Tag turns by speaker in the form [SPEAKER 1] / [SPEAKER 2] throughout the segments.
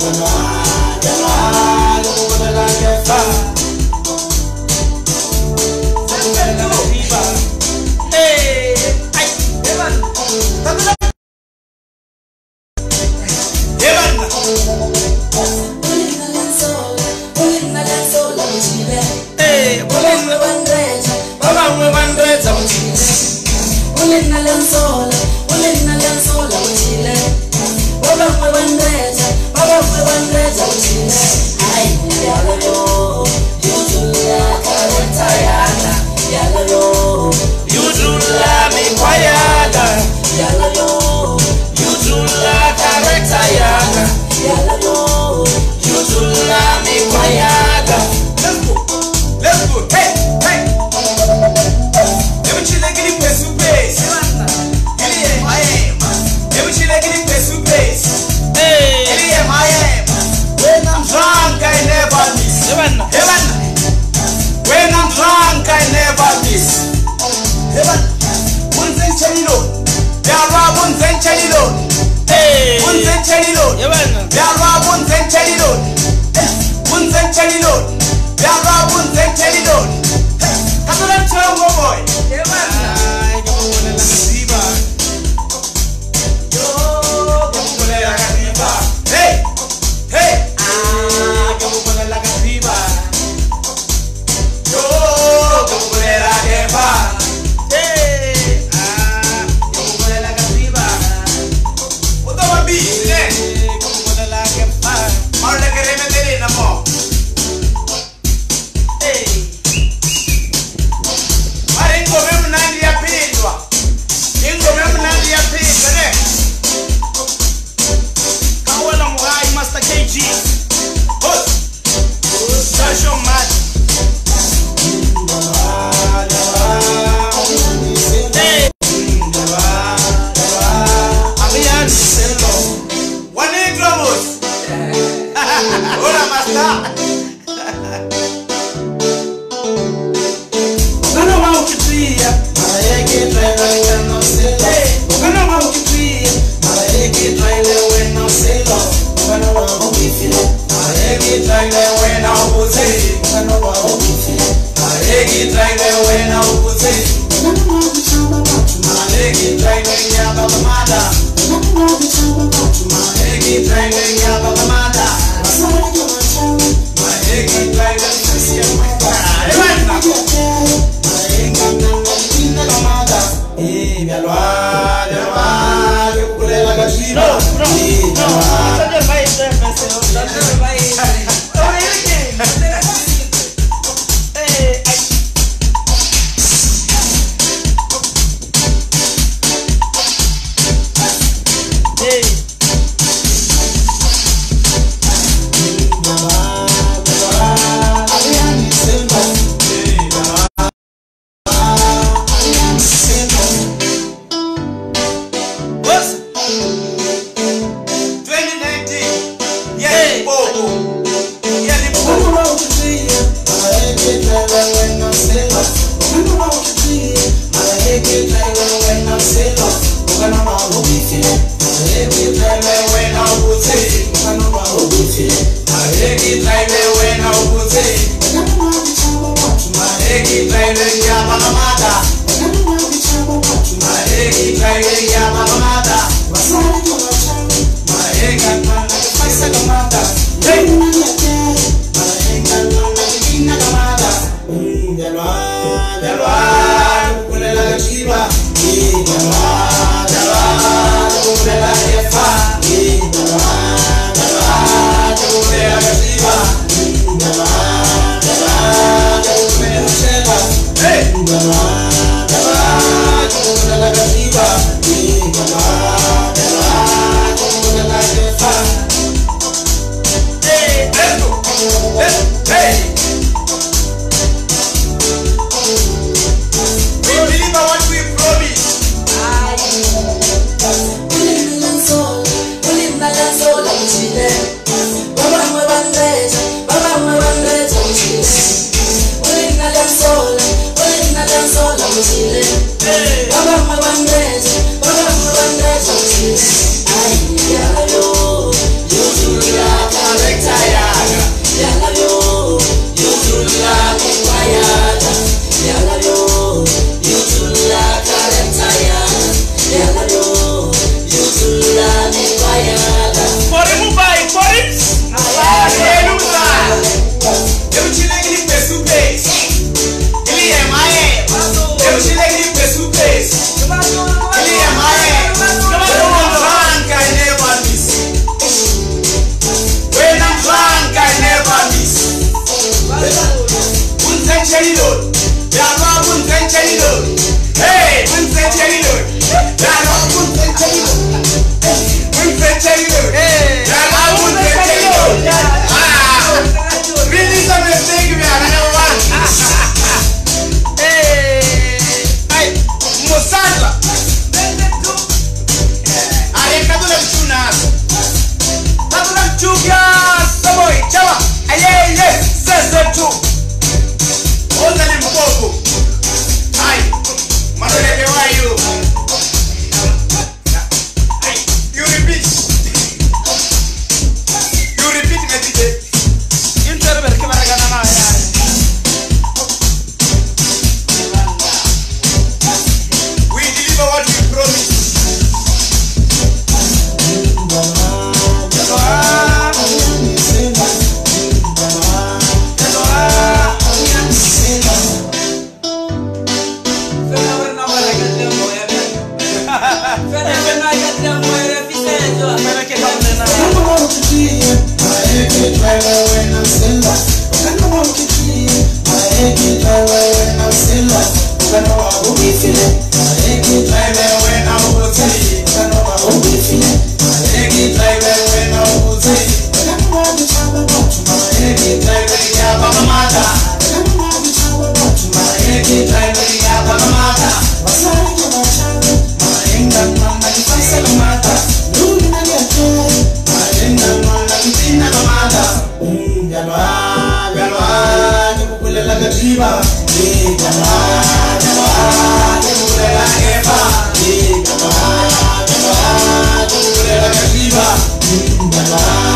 [SPEAKER 1] Demorada Trying to win out, say. I don't want to you. To. Come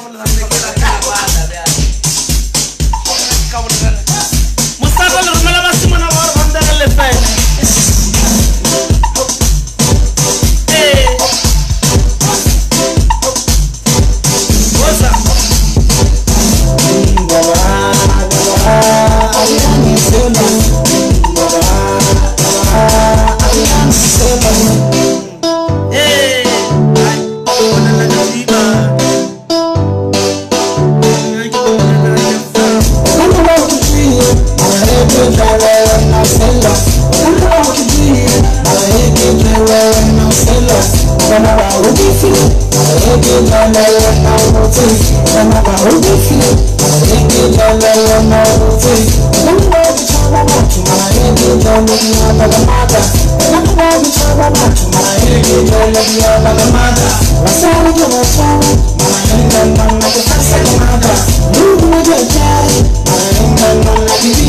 [SPEAKER 1] mtu ajuluka.
[SPEAKER 2] Mustaqbal
[SPEAKER 3] I'm not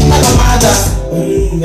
[SPEAKER 3] Mama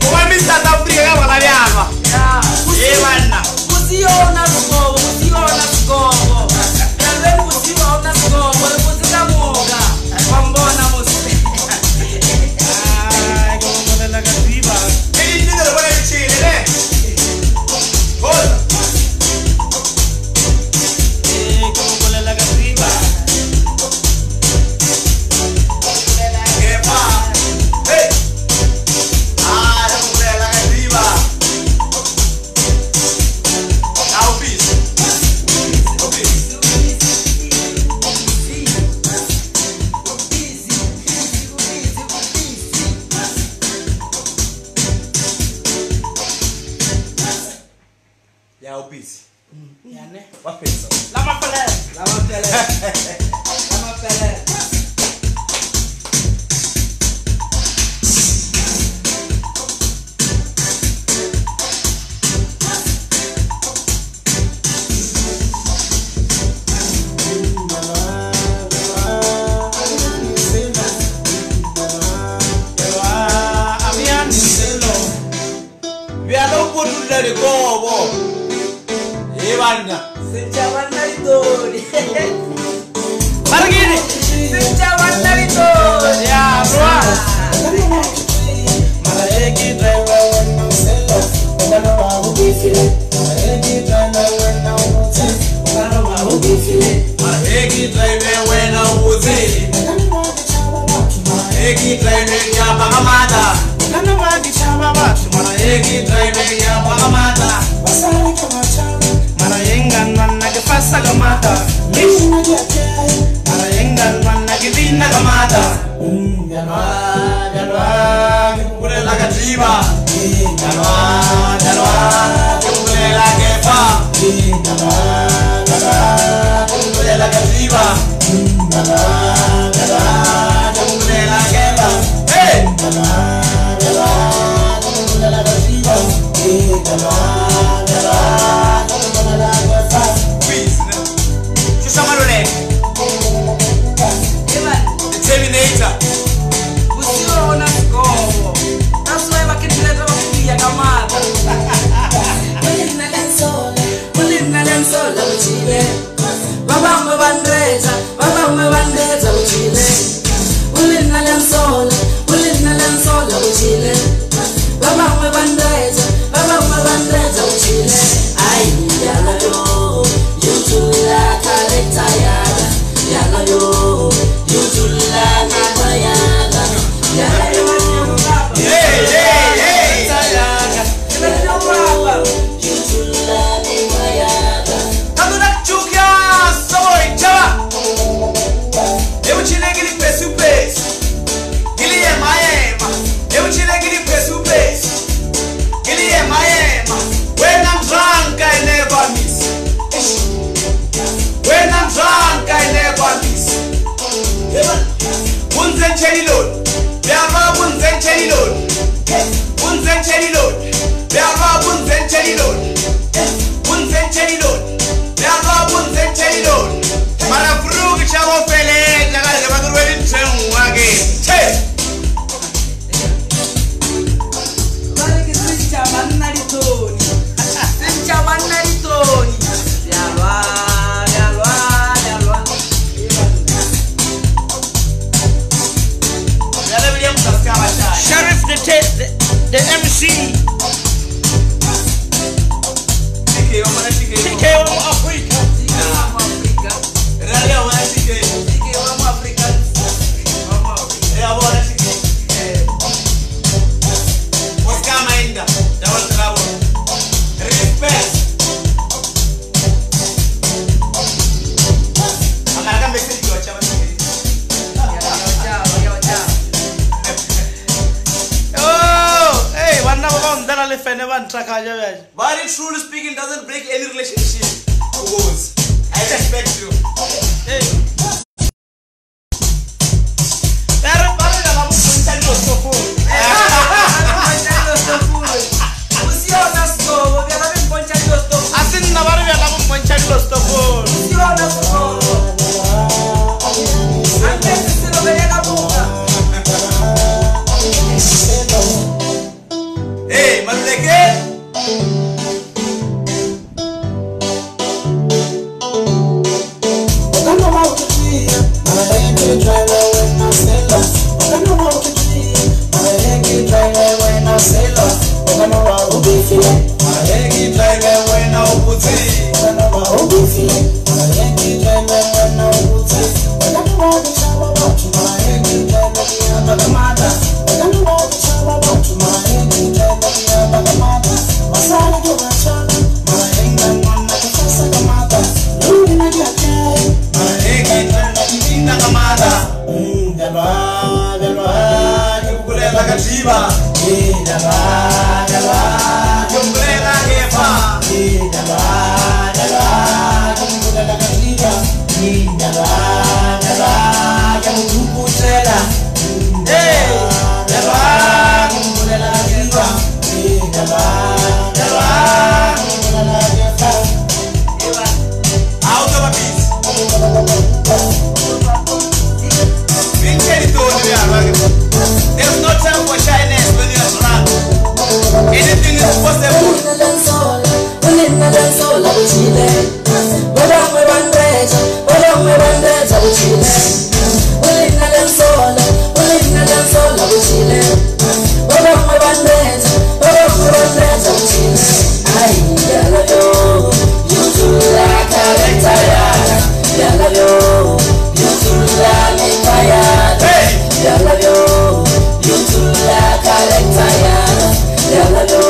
[SPEAKER 3] goba mesouth africa
[SPEAKER 4] ka bona bjaba ee banna. Kotsi yona
[SPEAKER 1] wapesi mm. mm. wapesi lamapele lamapele lamapele. literally fenevan trakajavaj. But
[SPEAKER 4] if truly speaking doesn't break any relationship, goes. I respect you.
[SPEAKER 1] Hey.
[SPEAKER 4] Assim na barba ela vai manchar o estofo. Funciona, por favor. You're trying to Tell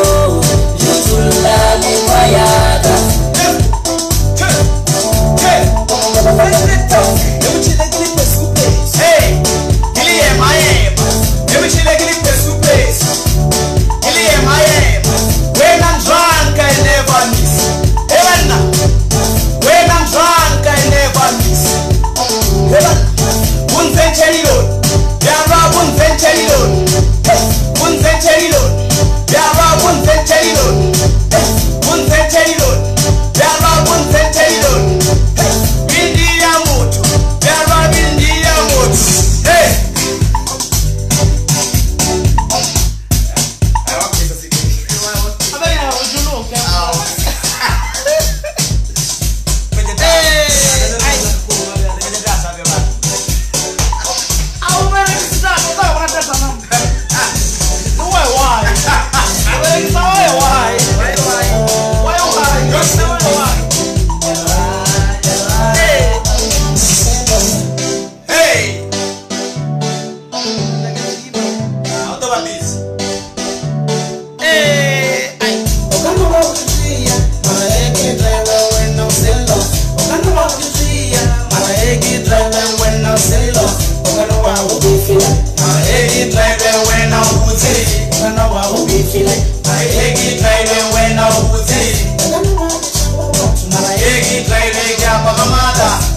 [SPEAKER 4] when I will be feeling. I take it when I was it. My eggy bagamada.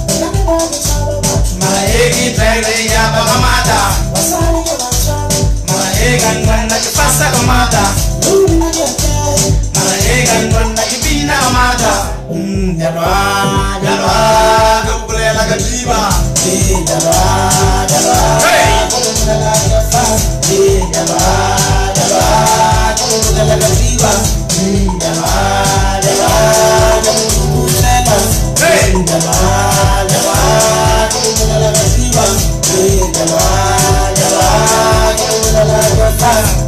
[SPEAKER 1] Kabulela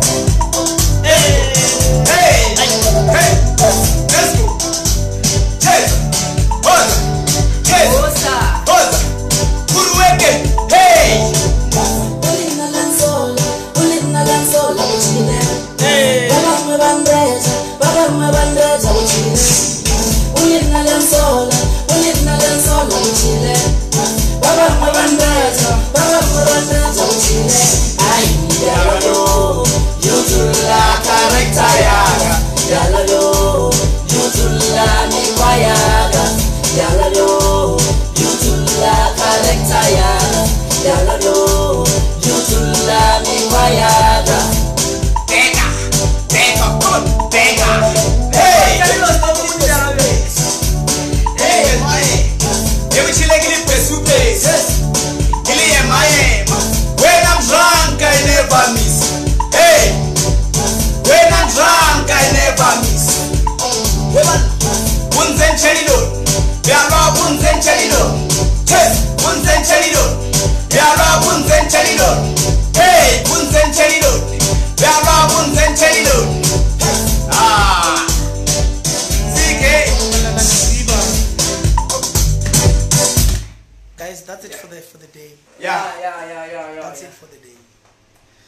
[SPEAKER 2] for the day.
[SPEAKER 1] Yeah,
[SPEAKER 3] yeah, yeah, yeah, yeah.
[SPEAKER 2] That's yeah. it for the day.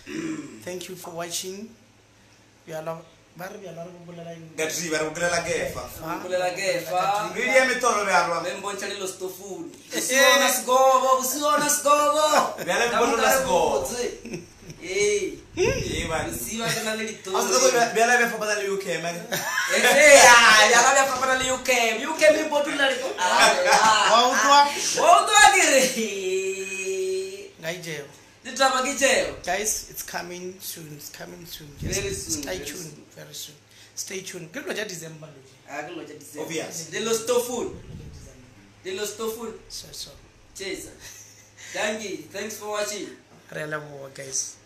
[SPEAKER 2] Thank you for watching. We are love.
[SPEAKER 1] gati barikugulela gefa
[SPEAKER 3] barikugulela gefa
[SPEAKER 1] ngiliye mitolo byalwa
[SPEAKER 3] bembonchani lo stofuni usiona sigobo usiona sigobo
[SPEAKER 1] byala bibona la sigobo la
[SPEAKER 3] eh
[SPEAKER 1] man
[SPEAKER 3] usiwa kana le la
[SPEAKER 1] asa byala bya fapana le la man
[SPEAKER 3] eh. Ya byala bya la le UK UK mi botu la le ah
[SPEAKER 2] wa
[SPEAKER 3] utwa wa
[SPEAKER 2] la dire?
[SPEAKER 3] Ditaba kicheo.
[SPEAKER 2] Guys, it's coming soon. It's coming soon.
[SPEAKER 3] Very soon,
[SPEAKER 2] Stay
[SPEAKER 3] very
[SPEAKER 2] tuned.
[SPEAKER 3] soon.
[SPEAKER 2] Very soon. Stay tuned. Kilo ja December loji.
[SPEAKER 3] Akilo ah, cha December.
[SPEAKER 1] Obvious.
[SPEAKER 3] Lilo stofuni. Lilo stofuni.
[SPEAKER 2] So so.
[SPEAKER 3] Cheza. Thank you. Thanks for watching.
[SPEAKER 2] Re a guys.